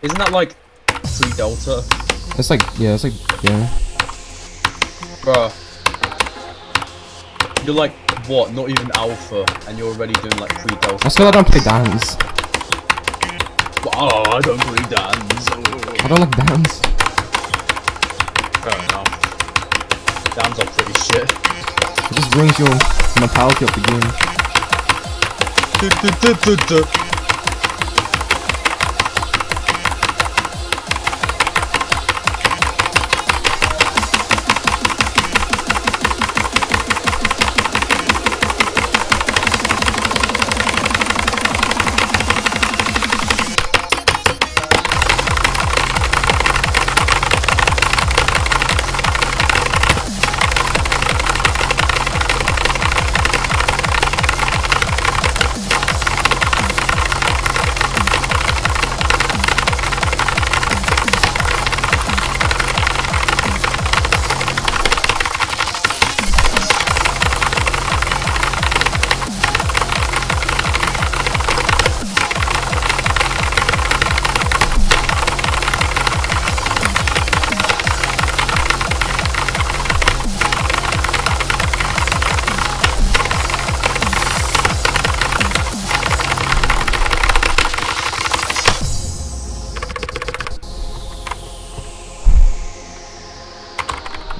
Isn't that like pre-Delta? It's like, yeah, it's like, yeah. Bruh. You're like, what, not even alpha, and you're already doing like pre-Delta. That's because I don't play dance. Oh, I don't really dance. I don't like dance. Fair enough. Dance are pretty shit. It just brings your mentality of the game.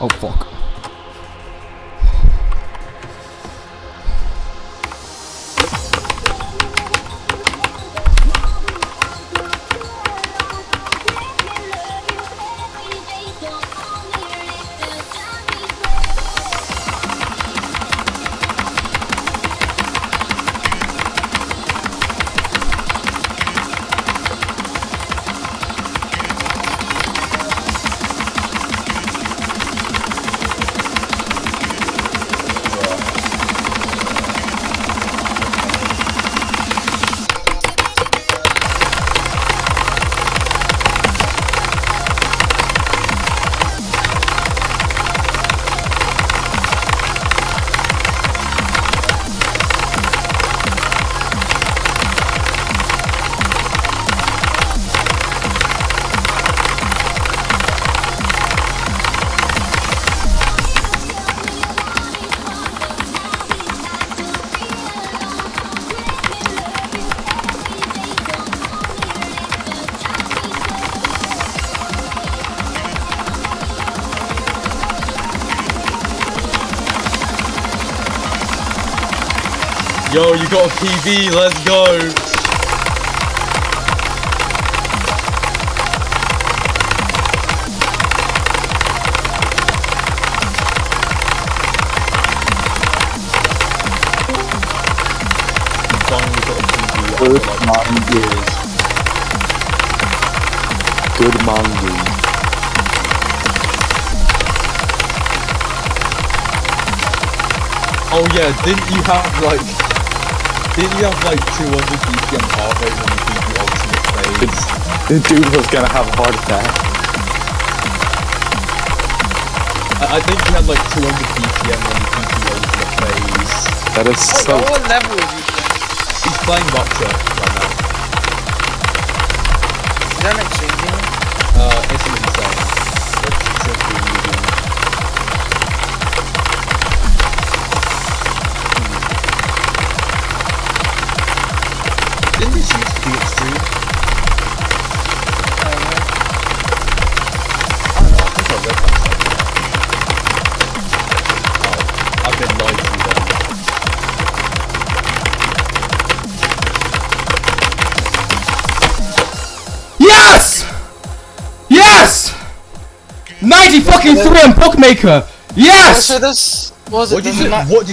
Oh fuck. Yo, you got a PB, let's go! You finally got a PB Good man. Good man. Oh yeah, didn't you have like... Didn't you have like 200 BPM heart rate when you beat the ultimate phase? The dude was gonna have a heart attack. I, I think you had like 200 BPM when you beat the ultimate phase. That is What, so. what level is you playing? He's playing Butcher right now. Is that an extreme Uh, it's an insane. It's simply 90 fucking 3 on Bookmaker! Yes! So this was it? What did you it say? not- What did